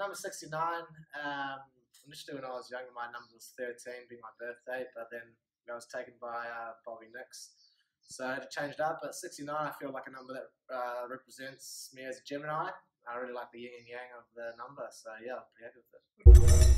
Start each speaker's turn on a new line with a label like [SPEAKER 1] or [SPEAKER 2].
[SPEAKER 1] number 69. Um, initially, when I was younger, my number was 13, being my birthday, but then I was taken by uh, Bobby Nix. So I had to change it up. But 69, I feel like a number that uh, represents me as a Gemini. I really like the yin and yang of the number. So yeah, I'm pretty happy with it.